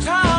summertime.